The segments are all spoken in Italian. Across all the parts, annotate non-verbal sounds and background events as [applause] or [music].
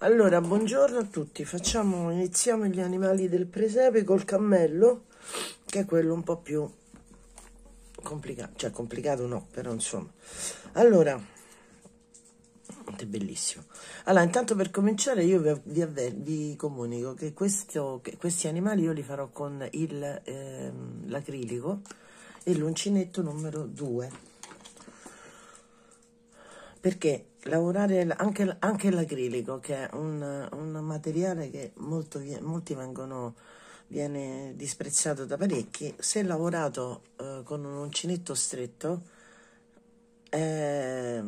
Allora, buongiorno a tutti. Facciamo, iniziamo gli animali del presepe col cammello, che è quello un po' più complicato, cioè complicato no, però insomma. Allora, è bellissimo. Allora, intanto per cominciare io vi, vi, comunico che, questo, che, questi animali io li farò con ehm, l'acrilico e l'uncinetto numero 2 perché lavorare anche, anche l'acrilico che è un, un, materiale che molto, molti vengono viene disprezzato da parecchi. Se lavorato eh, con un uncinetto stretto è,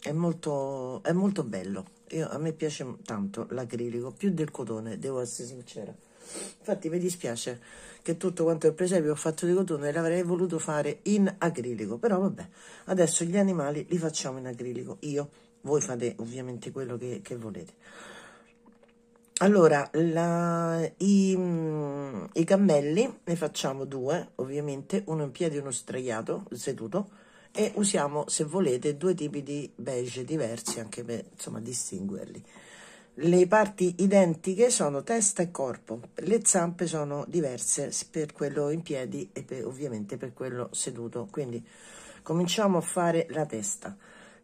è, molto, è molto bello. Io, a me piace tanto l'acrilico più del cotone devo essere sincera infatti mi dispiace che tutto quanto il presepio ho fatto di cotone l'avrei voluto fare in acrilico però vabbè adesso gli animali li facciamo in acrilico io. Voi fate ovviamente quello che, che volete. Allora la, i, i cammelli ne facciamo due ovviamente uno in piedi e uno straiato seduto e usiamo se volete due tipi di beige diversi anche per insomma distinguerli le parti identiche sono testa e corpo, le zampe sono diverse per quello in piedi e per, ovviamente per quello seduto, quindi cominciamo a fare la testa.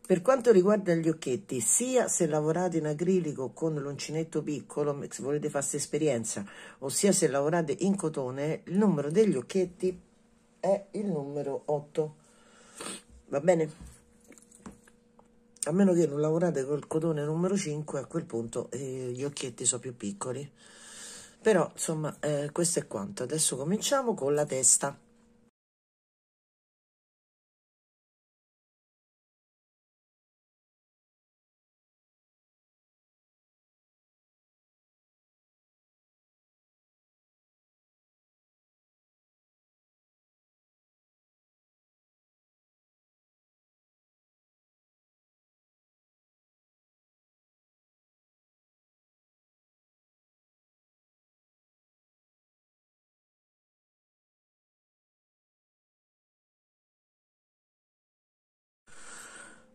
Per quanto riguarda gli occhietti, sia se lavorate in acrilico con l'uncinetto piccolo, se volete fare esperienza, ossia se lavorate in cotone, il numero degli occhietti è il numero 8. Va bene? A meno che non lavorate col cotone numero 5 a quel punto eh, gli occhietti sono più piccoli. Però insomma eh, questo è quanto. Adesso cominciamo con la testa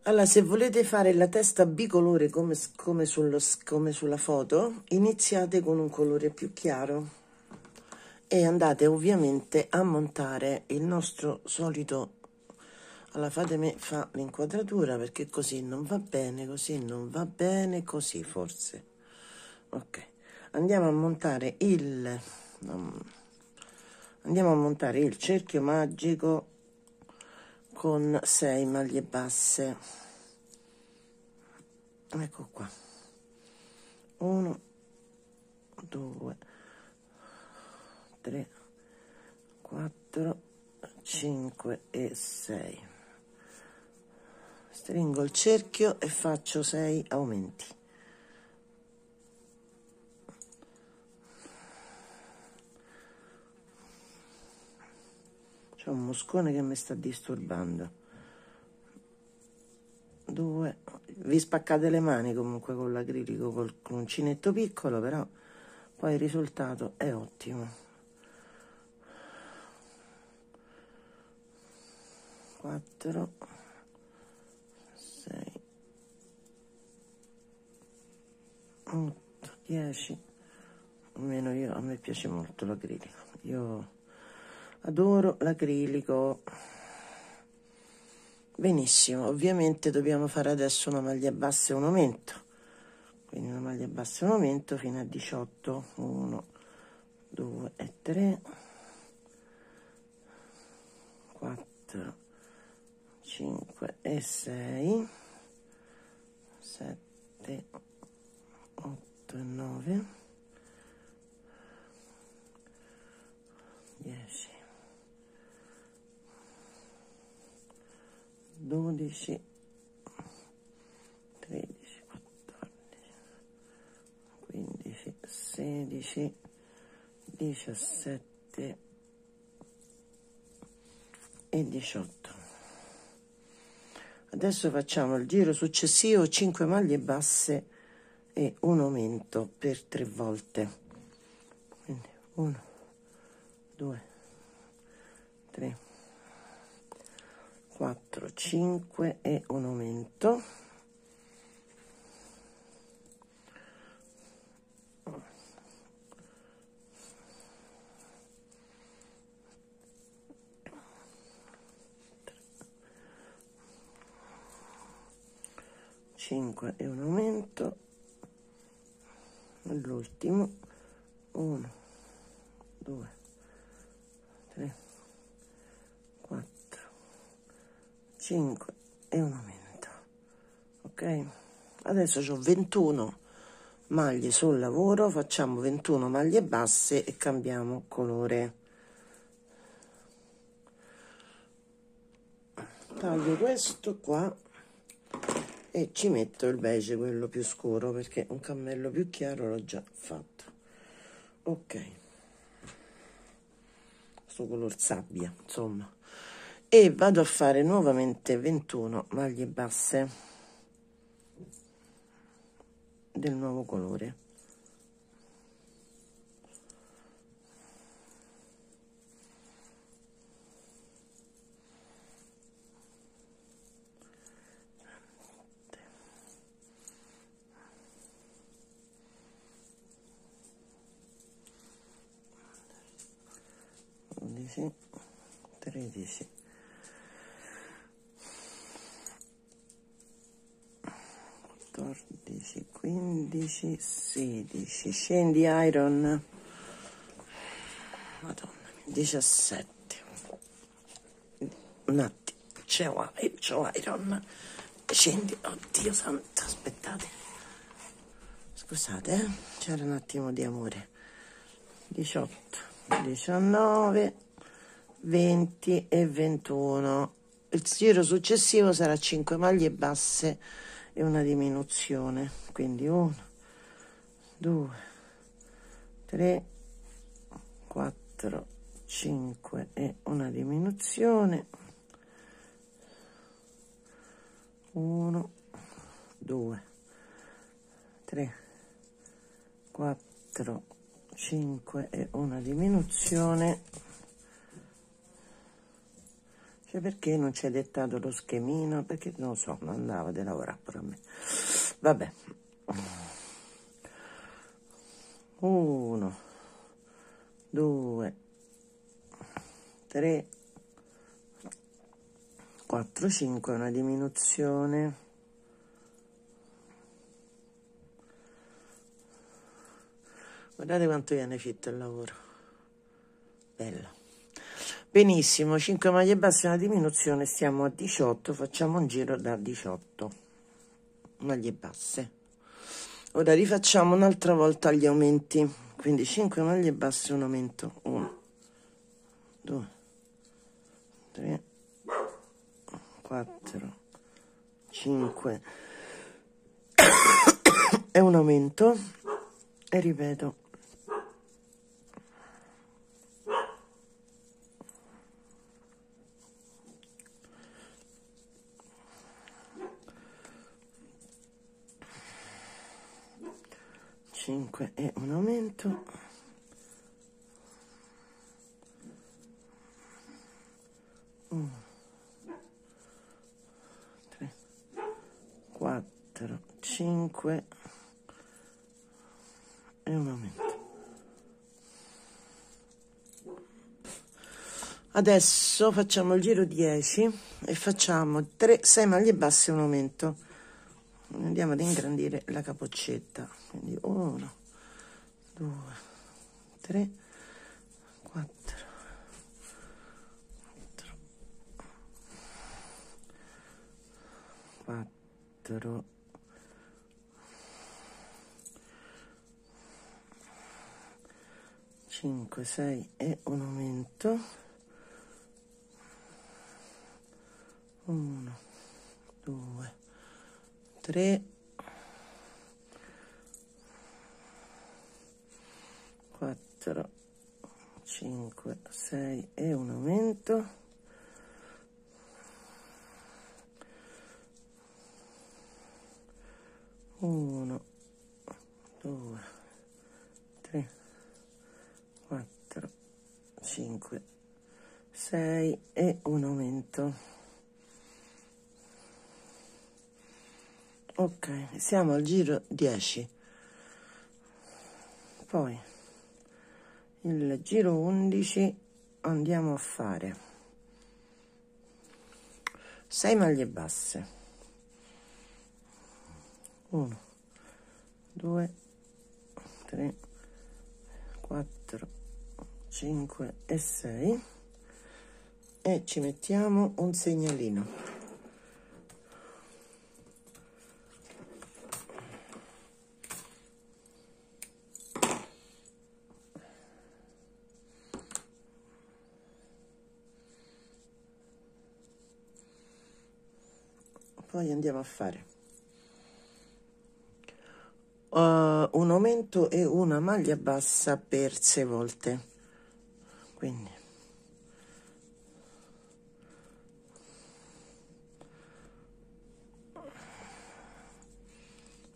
Allora, se volete fare la testa bicolore come, come, sullo, come sulla foto, iniziate con un colore più chiaro e andate ovviamente a montare il nostro solito allora fatemi fa l'inquadratura perché così non va bene così non va bene così forse. Ok andiamo a montare il andiamo a montare il cerchio magico con 6 maglie basse. Ecco qua. 1 2 3 4 5 e 6 stringo il cerchio e faccio 6 aumenti c'è un moscone che mi sta disturbando. Due. Vi spaccate le mani comunque con l'acrilico col uncinetto piccolo però poi il risultato è ottimo. 4 6 8 10 almeno io a me piace molto l'acrilico. Io adoro l'acrilico. Benissimo ovviamente dobbiamo fare adesso una maglia bassa e un aumento. Quindi una maglia bassa e un aumento fino a 18 1 2 e 3 4 5 e 6 7 8 e 9 10 12 13 14 15 16 17 e 18 adesso facciamo il giro successivo 5 maglie basse e un aumento per tre volte. Quindi 1 2 3 4, 5 e un aumento. Cinque e un aumento. All'ultimo 1 2 3 5 e un aumento ok? Adesso ho 21 maglie sul lavoro facciamo 21 maglie basse e cambiamo colore. Taglio questo qua e ci metto il beige quello più scuro perché un cammello più chiaro l'ho già fatto. Ok. Questo color sabbia insomma e vado a fare nuovamente 21 maglie basse del nuovo colore. Undici tredici 14, 15, 16, scendi Iron, madonna mia, 17, un attimo, c'è Iron, scendi, oddio santo, aspettate, scusate, eh? c'era un attimo di amore, 18, 19, 20 e 21, il giro successivo sarà 5 maglie basse e una diminuzione quindi 1 2 3 4 5 e una diminuzione. 1 2 3 4 5 e una diminuzione cioè perché non ci hai dettato lo schemino? Perché non lo so, non andava di lavorare a me. Vabbè. Uno, due, tre, quattro, cinque, una diminuzione. Guardate quanto viene fitto il lavoro. Bello. Benissimo, 5 maglie basse, una diminuzione, stiamo a 18, facciamo un giro da 18 maglie basse. Ora rifacciamo un'altra volta gli aumenti, quindi 5 maglie basse, un aumento, 1, 2, 3, 4, 5 e un aumento e ripeto 5 e un aumento. Uno tre quattro cinque e un aumento. Adesso facciamo il giro 10 e facciamo 3 6 maglie basse e un aumento andiamo ad ingrandire la capoccetta. Quindi 1 2 3 4 4 5 6 e un aumento 1 2 3 4 5 6 e un aumento. Uno due tre quattro cinque sei e un aumento. Ok siamo al giro 10 poi il giro 11 andiamo a fare. 6 maglie basse. 1 2 3 4 5 e 6 e ci mettiamo un segnalino poi andiamo a fare. Uh, un aumento e una maglia bassa per 6 volte. Quindi.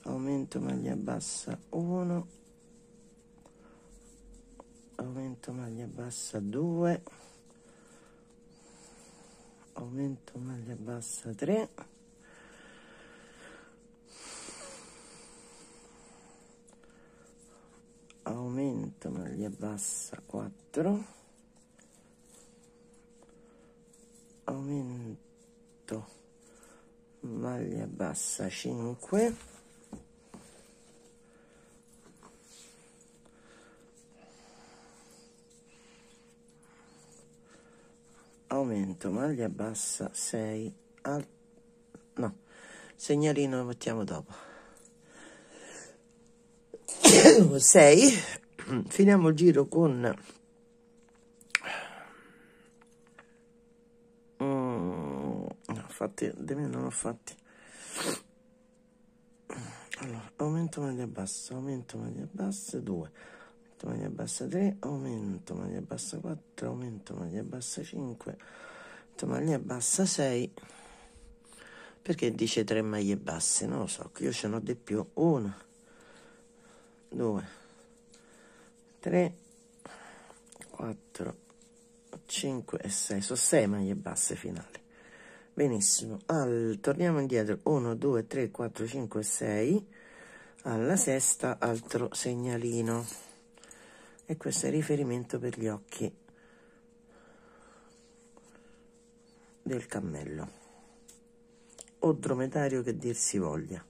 Aumento maglia bassa 1 aumento maglia bassa 2 aumento maglia bassa 3 aumento maglia bassa 4 aumento maglia bassa 5 aumento maglia bassa 6 al no segnalino lo mettiamo dopo [clears throat] 6 finiamo il giro con mm, fatti di me non ho fatti. Allora aumento maglia bassa aumento maglia bassa 2 aumento maglia bassa 3 aumento maglia bassa 4 aumento maglia bassa 5 aumento maglia bassa 6 perché dice 3 maglie basse? Non lo so io ce n'ho di più. 1 2 3 4 5 e 6 sono 6 maglie basse finali. Benissimo. Al, torniamo indietro. 1 2 3 4 5 6 alla sesta altro segnalino. E questo è riferimento per gli occhi del cammello. O dromedario che dir si voglia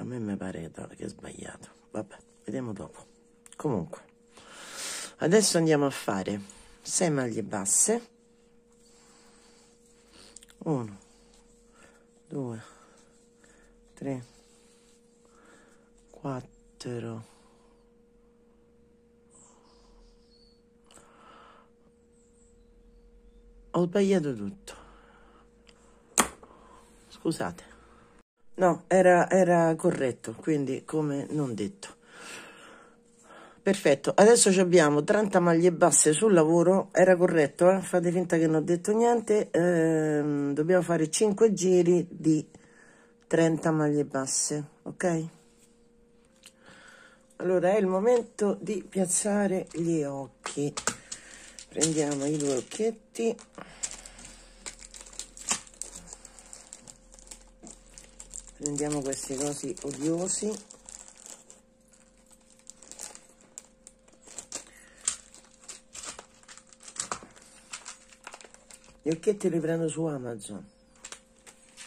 a me mi pare che è sbagliato. Vabbè vediamo dopo. Comunque adesso andiamo a fare 6 maglie basse. 1 2 3 4 ho sbagliato tutto. Scusate No, era, era corretto, quindi come non detto. Perfetto, adesso abbiamo 30 maglie basse sul lavoro, era corretto, eh? fate finta che non ho detto niente, ehm, dobbiamo fare 5 giri di 30 maglie basse, ok? Allora è il momento di piazzare gli occhi, prendiamo i due occhietti. Prendiamo questi cosi odiosi gli occhietti li prendo su Amazon.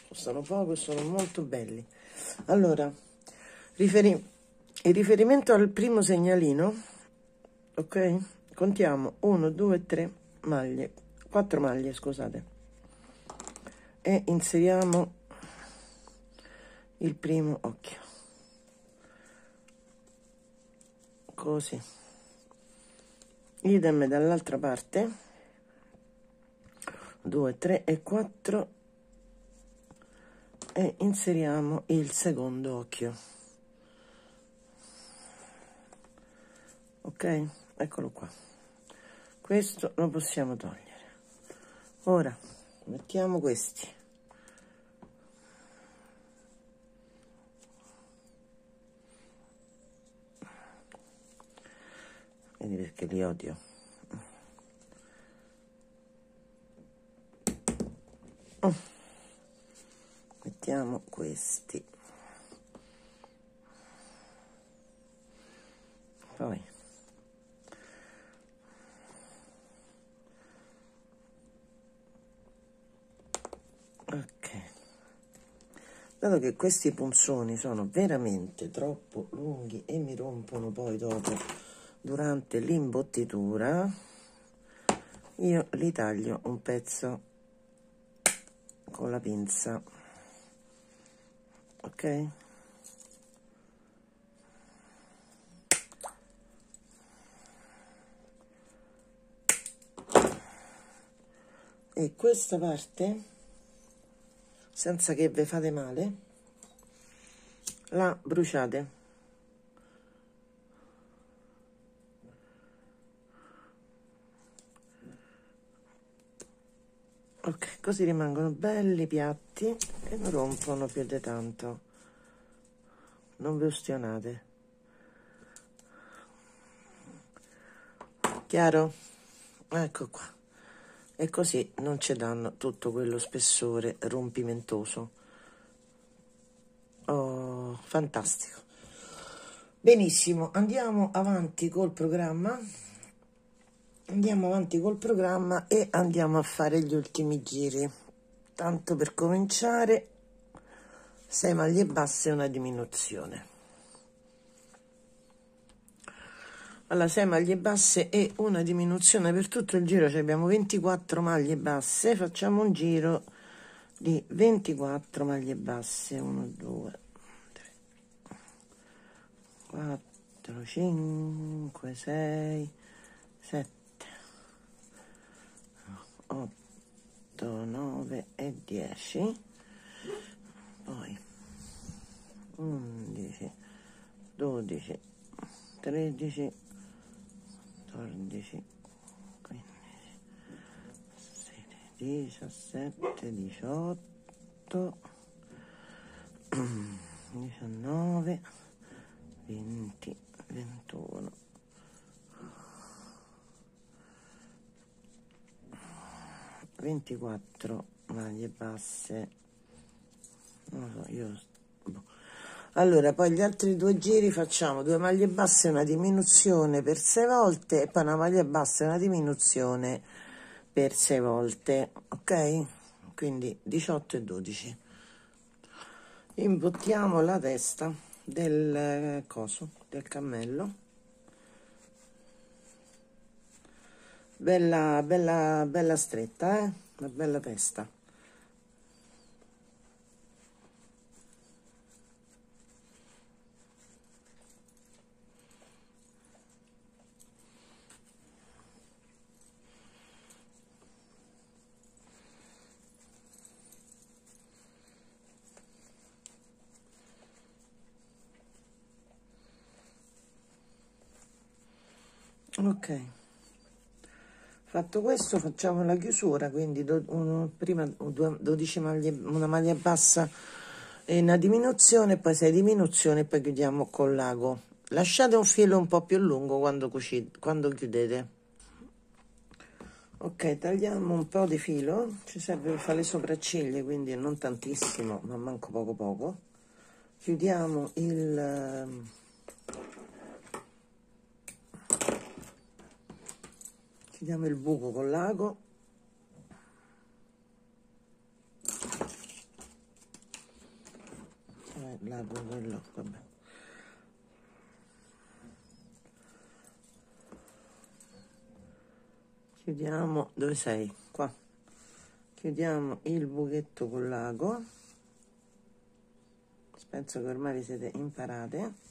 Costano poco e sono molto belli allora riferi in riferimento al primo segnalino ok? Contiamo 1 2 3 maglie 4 maglie scusate. E inseriamo il primo occhio. Così. Idem dall'altra parte. 2 3 e 4 e inseriamo il secondo occhio. Ok? Eccolo qua. Questo lo possiamo togliere. Ora mettiamo questi Vedi perché li odio. Mettiamo questi. Poi. Ok. Dato che questi punzoni sono veramente troppo lunghi e mi rompono poi dopo durante l'imbottitura io li taglio un pezzo con la pinza ok? E questa parte senza che vi fate male la bruciate ok così rimangono belli piatti e non rompono più di tanto. Non vi ustionate. Chiaro? Ecco qua. E così non ci danno tutto quello spessore rompimentoso oh, fantastico. Benissimo andiamo avanti col programma andiamo avanti col programma e andiamo a fare gli ultimi giri. Tanto per cominciare 6 maglie basse e una diminuzione. Alla 6 maglie basse e una diminuzione per tutto il giro. Cioè abbiamo 24 maglie basse. Facciamo un giro di 24 maglie basse. 1 2 3 4 5 6 7 8 9 e 10 poi 11 12 13 14, 15, 16, 17, 18, 19, 20, 21, 24 maglie basse, non so, io boh. Allora poi gli altri due giri facciamo due maglie basse una diminuzione per sei volte e poi una maglia bassa una diminuzione per sei volte ok? Quindi 18 e 12 imbottiamo la testa del coso del cammello bella bella bella stretta eh? Una bella testa. Ok fatto questo facciamo la chiusura quindi do, uno, prima due, 12 maglie una maglia bassa e una diminuzione poi 6 diminuzioni e poi chiudiamo col lago. Lasciate un filo un po' più lungo quando, quando chiudete. Ok tagliamo un po' di filo ci serve per fare le sopracciglia quindi non tantissimo ma manco poco poco. Chiudiamo il chiudiamo il buco con l'ago. Eh, l'ago quello vabbè. Chiudiamo. Dove sei? Qua. Chiudiamo il buchetto con l'ago. Penso che ormai siete imparate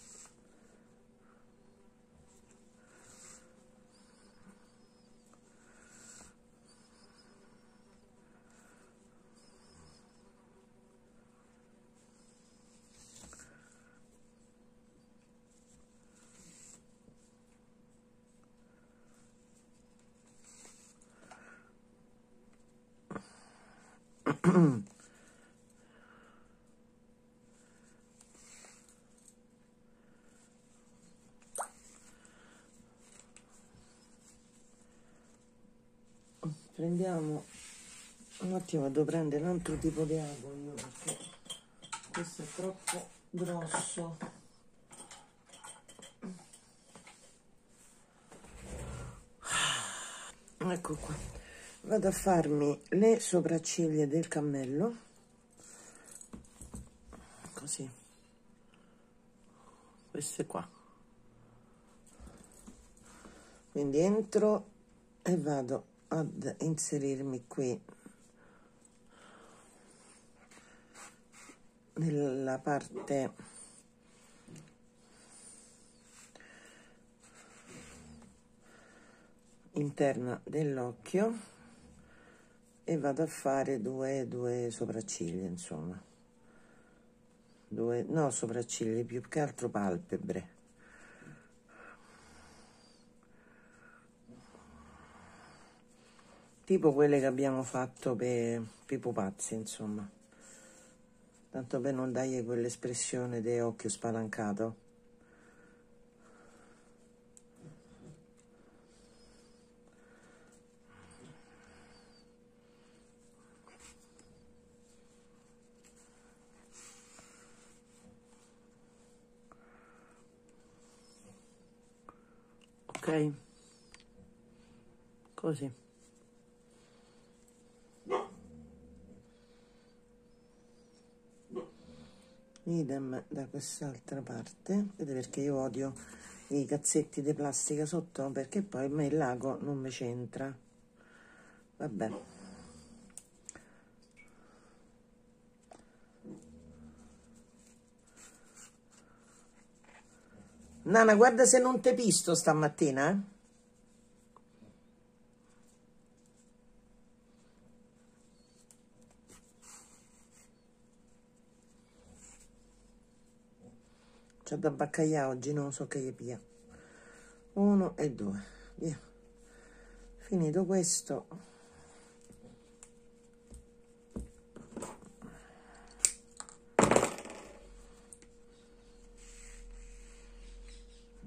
prendiamo un attimo devo prendere un altro tipo di ago io perché questo è troppo grosso. Ecco qua. Vado a farmi le sopracciglia del cammello. Così. Queste qua. Quindi entro e vado ad inserirmi qui nella parte interna dell'occhio e vado a fare due, due sopracciglia insomma. Due no sopracciglia più che altro palpebre tipo quelle che abbiamo fatto per Pippo Pazzi, insomma. Tanto per non dargli quell'espressione di occhio spalancato. Ok? Così. Idem da quest'altra parte. Vedete perché io odio i cazzetti di plastica sotto? Perché poi a me il lago non mi c'entra. Vabbè. Nana guarda se non te pisto stamattina eh? C'è da baccaia oggi non so che gli pia. Uno e due via. Finito questo.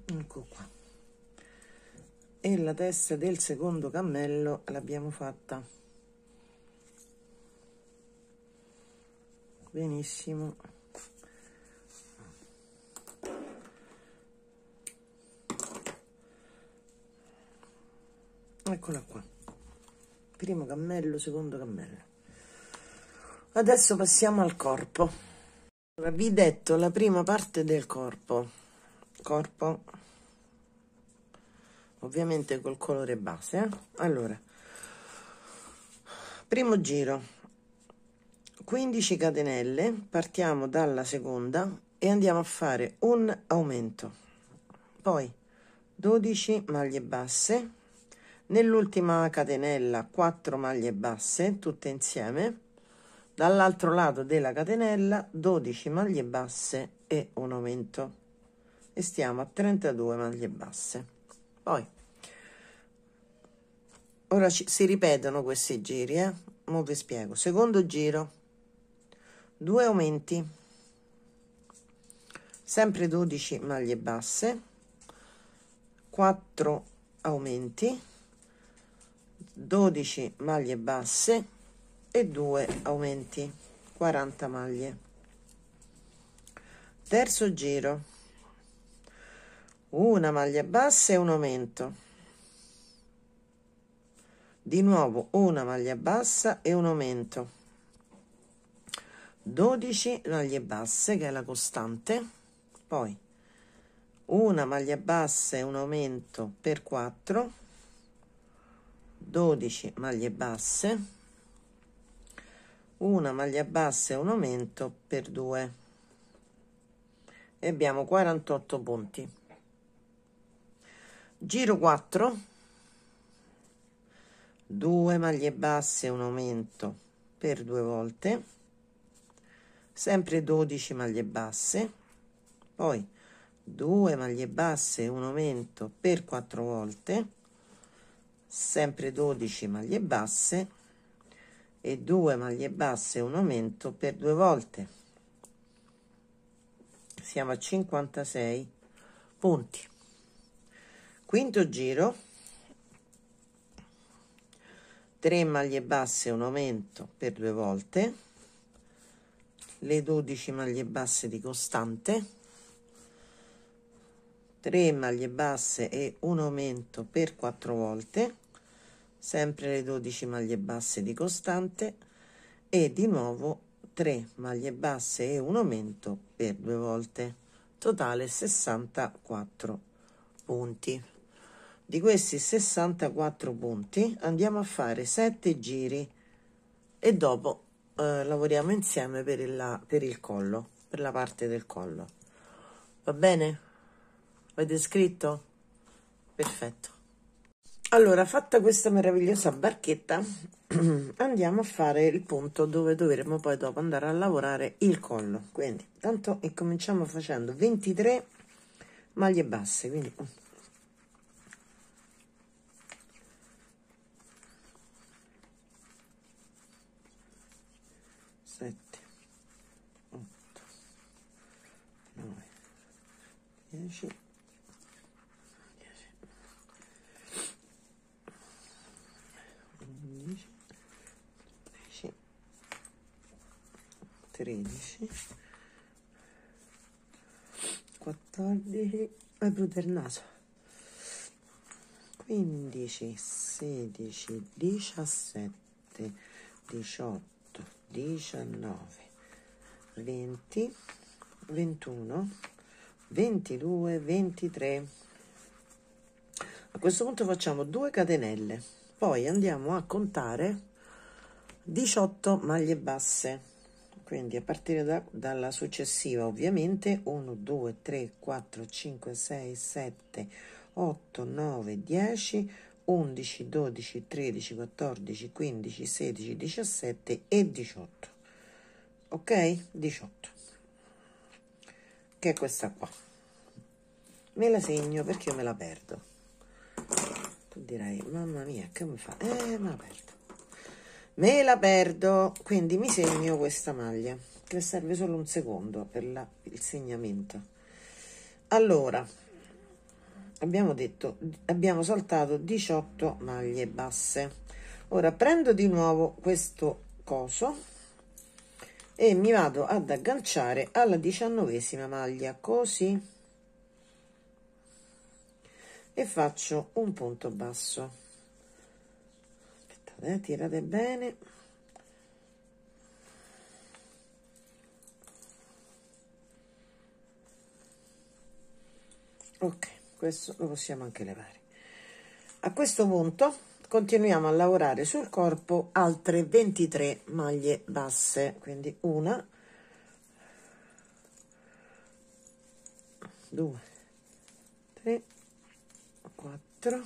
Ecco qua. E la testa del secondo cammello l'abbiamo fatta. Benissimo eccola qua. Primo cammello secondo cammello. Adesso passiamo al corpo. Allora, vi detto la prima parte del corpo. Corpo. Ovviamente col colore base eh? allora primo giro. 15 catenelle partiamo dalla seconda e andiamo a fare un aumento. Poi 12 maglie basse nell'ultima catenella 4 maglie basse tutte insieme. Dall'altro lato della catenella 12 maglie basse e un aumento. E stiamo a 32 maglie basse. Poi ora ci, si ripetono questi giri eh? Mo vi spiego. Secondo giro due aumenti. Sempre 12 maglie basse 4 aumenti 12 maglie basse e 2 aumenti 40 maglie. Terzo giro. Una maglia bassa e un aumento. Di nuovo una maglia bassa e un aumento. 12 maglie basse che è la costante. Poi una maglia bassa e un aumento per 4 12 maglie basse una maglia bassa e un aumento per 2 e abbiamo 48 punti. Giro 4 2 maglie basse un aumento per due volte sempre 12 maglie basse poi 2 maglie basse un aumento per 4 volte sempre 12 maglie basse e 2 maglie basse un aumento per due volte. Siamo a 56 punti. Quinto giro. 3 maglie basse un aumento per due volte. Le 12 maglie basse di costante. 3 maglie basse e un aumento per 4 volte sempre le 12 maglie basse di costante e di nuovo 3 maglie basse e un aumento per due volte totale 64 punti di questi 64 punti andiamo a fare 7 giri e dopo eh, lavoriamo insieme per il, per il collo per la parte del collo va bene? avete scritto? perfetto allora fatta questa meravigliosa barchetta [clears throat] andiamo a fare il punto dove dovremo poi dopo andare a lavorare il collo. Quindi tanto incominciamo facendo 23 maglie basse quindi sette otto nove dieci 13 14 è brutto il naso. 15 16 17 18 19 20 21 22 23 a questo punto facciamo 2 catenelle poi andiamo a contare 18 maglie basse quindi a partire da, dalla successiva ovviamente 1 2 3 4 5 6 7 8 9 10 11 12 13 14 15 16 17 e 18 ok? 18 che è questa qua. Me la segno perché io me la perdo. Tu direi mamma mia che mi fa? Eh me la perdo me la perdo quindi mi segno questa maglia che serve solo un secondo per la, il segnamento. Allora abbiamo detto abbiamo saltato 18 maglie basse. Ora prendo di nuovo questo coso e mi vado ad agganciare alla diciannovesima maglia così. E faccio un punto basso eh, tirate bene. Ok questo lo possiamo anche levare. A questo punto continuiamo a lavorare sul corpo altre 23 maglie basse quindi una due tre quattro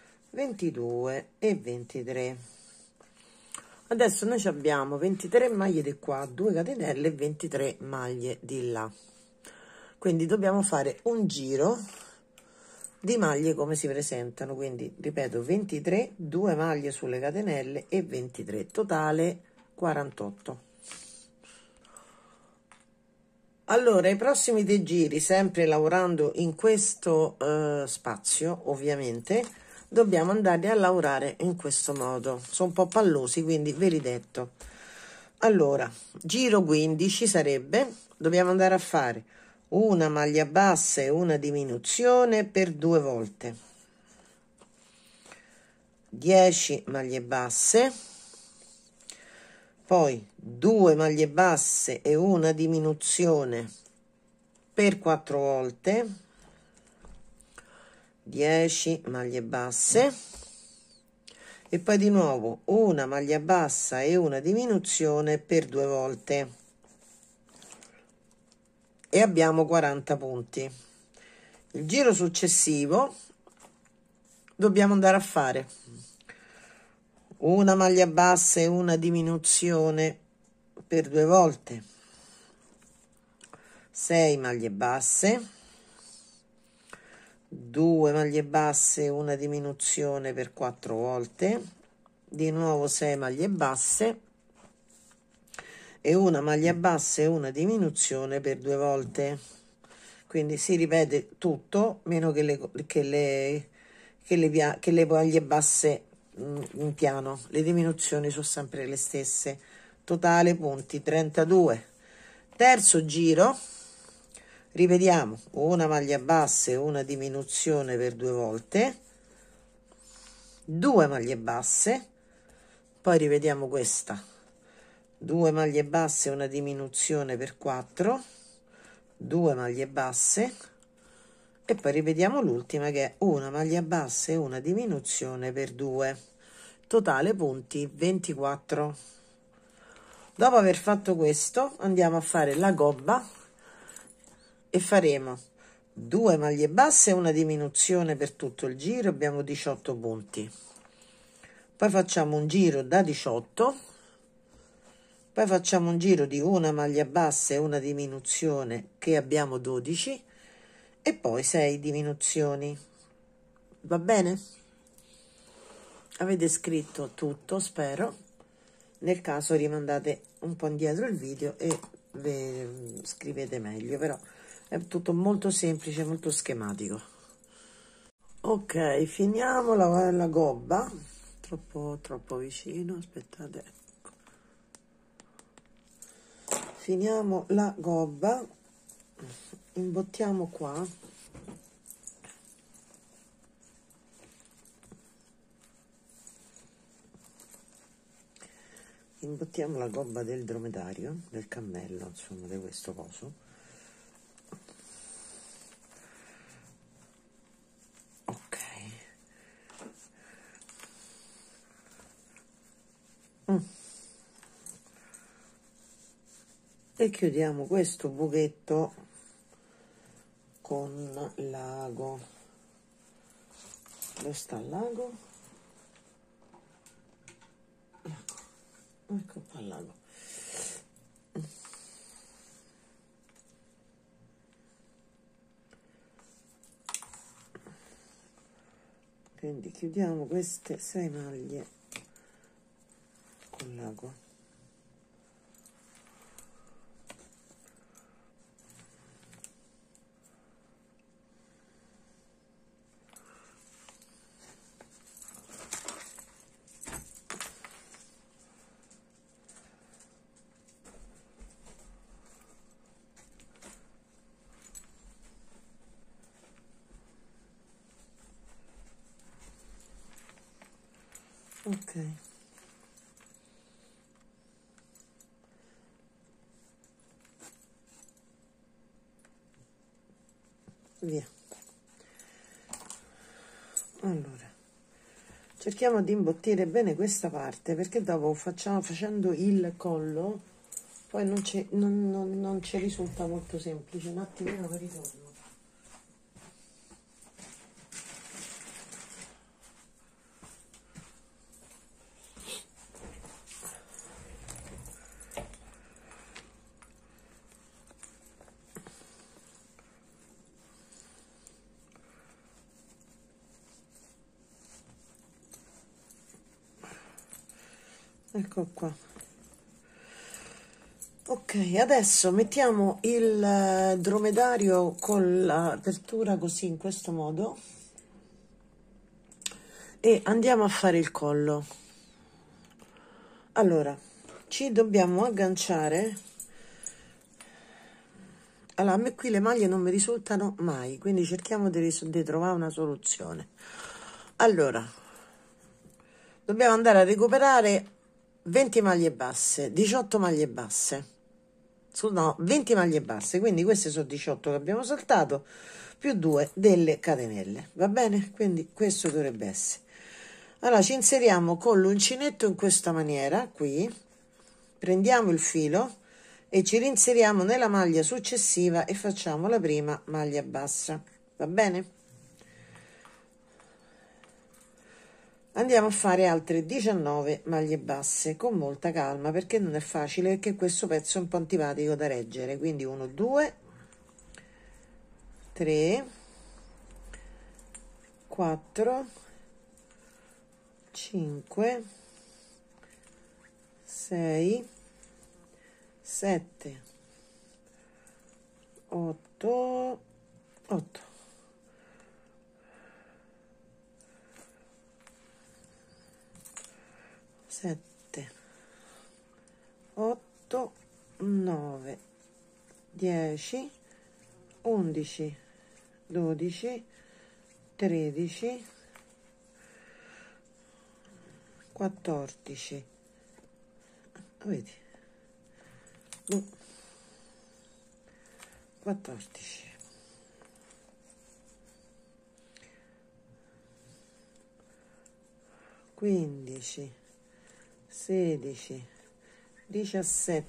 22 e 23 adesso noi abbiamo 23 maglie di qua 2 catenelle e 23 maglie di là. Quindi dobbiamo fare un giro di maglie come si presentano. Quindi ripeto 23 2 maglie sulle catenelle e 23 totale 48 allora i prossimi dei giri sempre lavorando in questo eh, spazio ovviamente dobbiamo andare a lavorare in questo modo. Sono un po' pallosi quindi ve li detto. Allora giro 15 sarebbe dobbiamo andare a fare una maglia bassa e una diminuzione per due volte. 10 maglie basse poi due maglie basse e una diminuzione per quattro volte 10 maglie basse. E poi di nuovo una maglia bassa e una diminuzione per due volte. E abbiamo 40 punti. Il giro successivo dobbiamo andare a fare una maglia bassa e una diminuzione per due volte. 6 maglie basse 2 maglie basse una diminuzione per 4 volte di nuovo 6 maglie basse e una maglia bassa e una diminuzione per due volte. Quindi si ripete tutto meno che le, che le, che le, che le maglie basse mm, in piano. Le diminuzioni sono sempre le stesse. Totale punti 32 terzo giro ripetiamo una maglia bassa e una diminuzione per due volte. Due maglie basse. Poi rivediamo questa. Due maglie basse una diminuzione per 4 due maglie basse. E poi ripetiamo l'ultima che è una maglia bassa e una diminuzione per 2 totale punti 24 dopo aver fatto questo andiamo a fare la gobba e faremo due maglie basse e una diminuzione per tutto il giro abbiamo 18 punti. Poi facciamo un giro da 18 poi facciamo un giro di una maglia bassa e una diminuzione che abbiamo 12 e poi 6 diminuzioni. Va bene? Avete scritto tutto spero. Nel caso rimandate un po' indietro il video e scrivete meglio però è tutto molto semplice molto schematico. Ok finiamo la, la gobba. Troppo troppo vicino aspettate finiamo la gobba. Imbottiamo qua. Imbottiamo la gobba del dromedario del cammello insomma di questo coso ok mm. E chiudiamo questo buchetto con l'ago. Dove sta l'ago? Ecco ecco qua l'ago. Quindi chiudiamo queste sei maglie con l'ago ok. Via. Allora cerchiamo di imbottire bene questa parte perché dopo facciamo facendo il collo poi non ci, risulta molto semplice. Un attimino per ritorno ecco qua. Ok adesso mettiamo il eh, dromedario con l'apertura così in questo modo. E andiamo a fare il collo. Allora ci dobbiamo agganciare. Allora a me qui le maglie non mi risultano mai quindi cerchiamo di, di trovare una soluzione. Allora dobbiamo andare a recuperare 20 maglie basse, 18 maglie basse, no, 20 maglie basse, quindi queste sono 18 che abbiamo saltato, più 2 delle catenelle, va bene? Quindi questo dovrebbe essere. Allora ci inseriamo con l'uncinetto in questa maniera, qui, prendiamo il filo e ci rinseriamo nella maglia successiva e facciamo la prima maglia bassa, va bene? Andiamo a fare altre 19 maglie basse con molta calma perché non è facile perché questo pezzo è un po' antipatico da reggere. Quindi 1 2 3 4 5 6 7 8 8 7 8 9 10 11 12 13 14 vedi? 14 15 16 17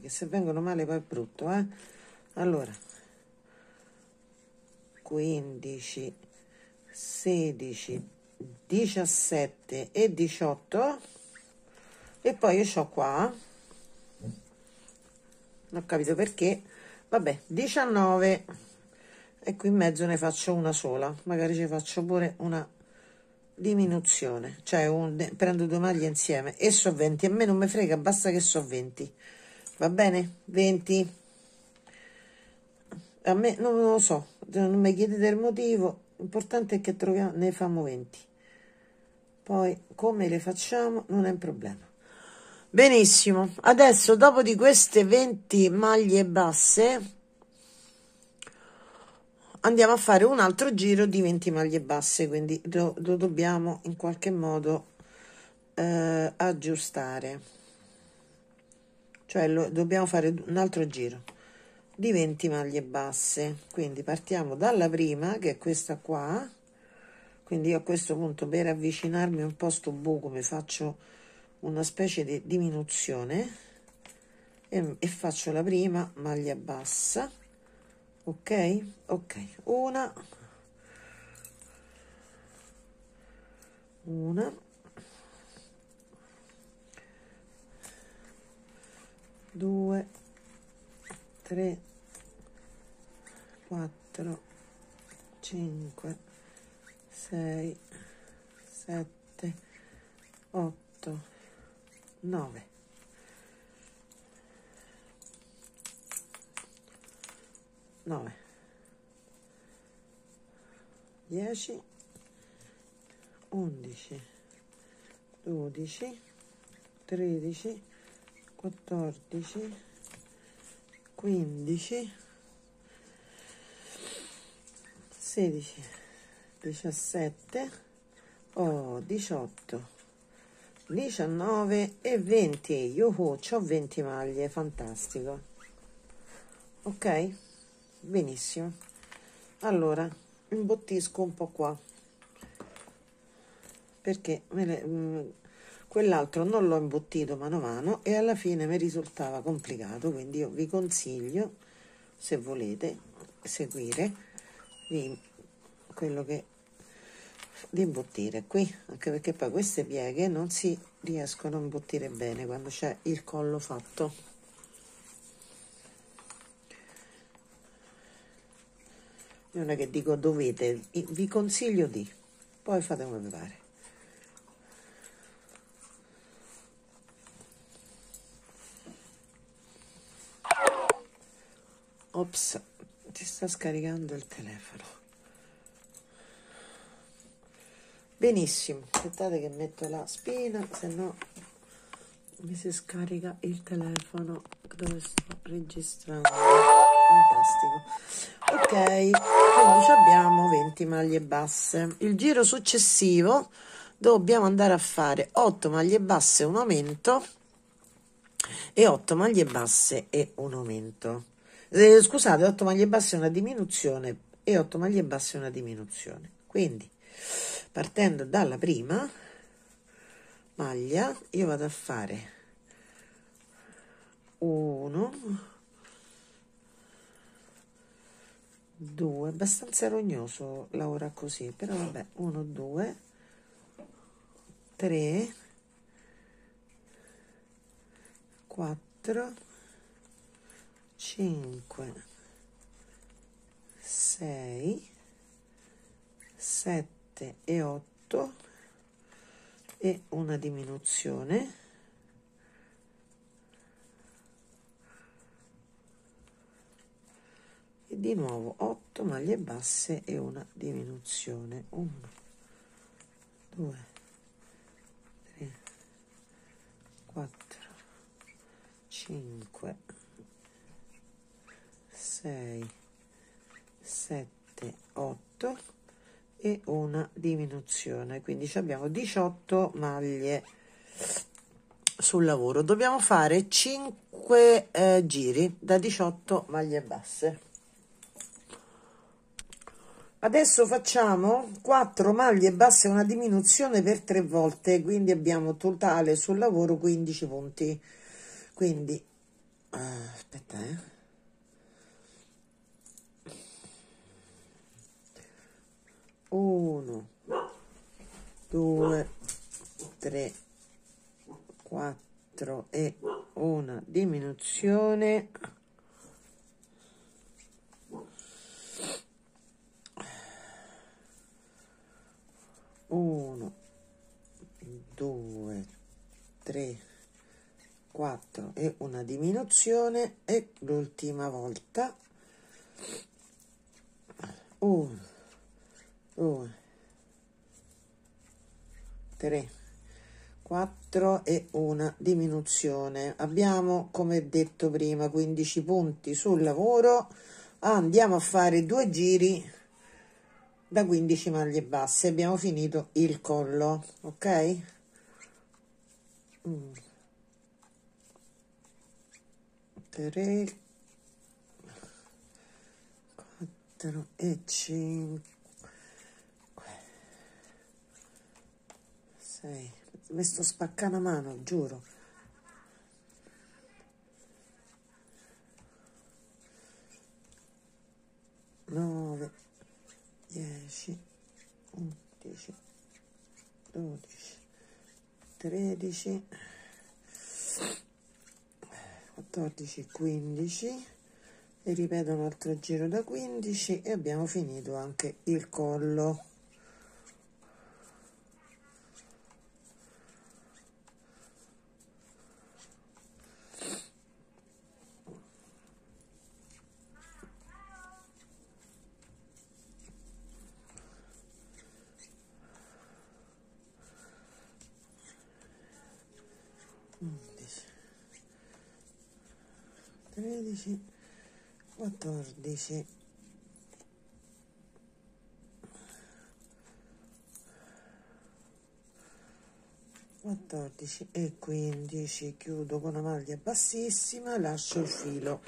che se vengono male poi è brutto eh? Allora 15 16 17 e 18 e poi io ho qua non ho capito perché. Vabbè 19 e qui in mezzo ne faccio una sola. Magari ci faccio pure una diminuzione. Cioè un, prendo due maglie insieme e so 20 a me non mi frega basta che so 20 va bene? 20 a me non lo so non mi chiedete il motivo. L'importante è che troviamo ne famo 20 poi come le facciamo non è un problema. Benissimo. Adesso dopo di queste 20 maglie basse andiamo a fare un altro giro di 20 maglie basse quindi lo, lo dobbiamo in qualche modo eh, aggiustare. Cioè lo, dobbiamo fare un altro giro di 20 maglie basse. Quindi partiamo dalla prima che è questa qua. Quindi io a questo punto per avvicinarmi un po' sto buco mi faccio una specie di diminuzione e, e faccio la prima maglia bassa ok ok. Una. Una. Due. Tre. Quattro. Cinque. Sei. Sette. Otto. 9 9 10 11 12 13 14 15 16 17 oh, 18 19 e 20 io ho 20 maglie fantastico. Ok benissimo. Allora imbottisco un po' qua. Perché mm, quell'altro non l'ho imbottito mano a mano e alla fine mi risultava complicato quindi io vi consiglio se volete seguire quello che di imbottire qui. Anche perché poi queste pieghe non si riescono a imbottire bene quando c'è il collo fatto non è che dico dovete vi consiglio di. Poi fate come vi pare ops ti sta scaricando il telefono. Benissimo aspettate che metto la spina se no mi si scarica il telefono dove sto registrando fantastico. Ok quindi abbiamo 20 maglie basse. Il giro successivo dobbiamo andare a fare 8 maglie basse un aumento e 8 maglie basse e un aumento. Eh, scusate 8 maglie basse una diminuzione e 8 maglie basse una diminuzione. Quindi partendo dalla prima maglia io vado a fare 1 2 abbastanza rognoso lavorare così però vabbè 1 2 3 4 5 6 7 7 e 8 e una diminuzione di nuovo 8 maglie basse e una diminuzione. 1 2 3 4 5 6 7 8 e una diminuzione. Quindi abbiamo 18 maglie sul lavoro. Dobbiamo fare 5 eh, giri da 18 maglie basse adesso facciamo 4 maglie basse una diminuzione per tre volte quindi abbiamo totale sul lavoro 15 punti. Quindi uh, aspetta eh. 1 2 3 4 e una diminuzione uno due tre quattro e una diminuzione e l'ultima volta. Uno 2 3 4 e una diminuzione. Abbiamo come detto prima 15 punti sul lavoro. Andiamo a fare due giri da 15 maglie basse. Abbiamo finito il collo ok? 3 4 e 5 sei. Mi sto spaccando a mano giuro. Nove dieci undici dodici tredici quattordici quindici. E ripeto un altro giro da 15 e abbiamo finito anche il collo tredici quattordici. Quattordici e quindici chiudo con una maglia bassissima lascio il filo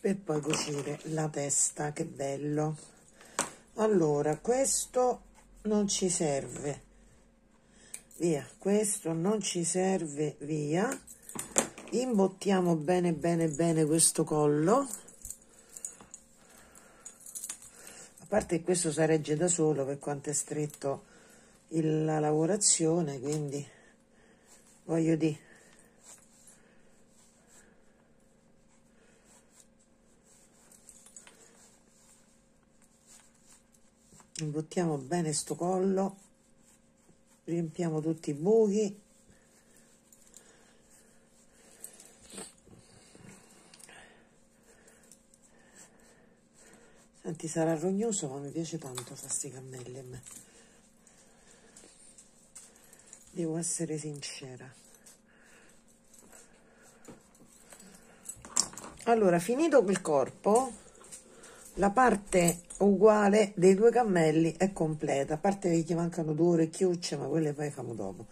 per poi cucire la testa che bello. Allora questo non ci serve. Via questo non ci serve via imbottiamo bene bene bene questo collo. A parte che questo si regge da solo per quanto è stretto il, la lavorazione quindi voglio dire imbottiamo bene sto collo riempiamo tutti i buchi Senti, sarà rognoso, ma mi piace tanto fa sti cammelli a me. Devo essere sincera. Allora, finito il corpo, la parte uguale dei due cammelli è completa, a parte che gli mancano due orecchiucce, ma quelle poi famo dopo.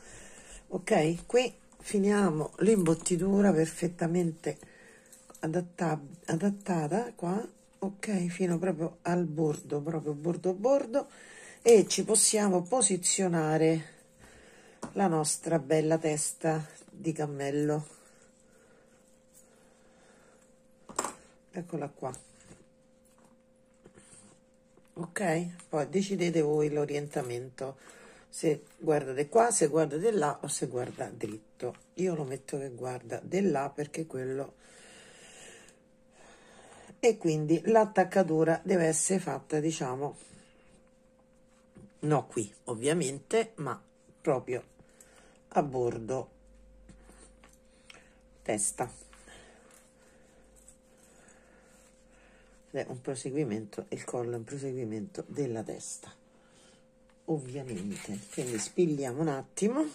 Ok? Qui finiamo l'imbottitura perfettamente adattata qua ok fino proprio al bordo proprio bordo bordo. E ci possiamo posizionare la nostra bella testa di cammello. Eccola qua. Ok poi decidete voi l'orientamento. Se guardate qua se guardate là o se guarda dritto. Io lo metto che guarda di là perché quello e quindi l'attaccatura deve essere fatta diciamo no qui ovviamente ma proprio a bordo. Testa. Ed è un proseguimento il collo è un proseguimento della testa. Ovviamente. Quindi spigliamo un attimo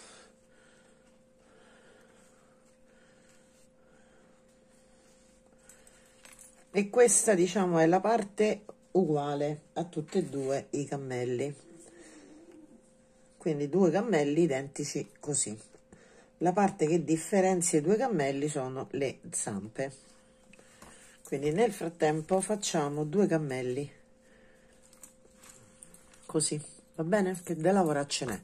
e questa diciamo è la parte uguale a tutti e due i cammelli. Quindi due cammelli identici così. La parte che differenzia i due cammelli sono le zampe. Quindi nel frattempo facciamo due cammelli. Così va bene? Che da lavorare ce n'è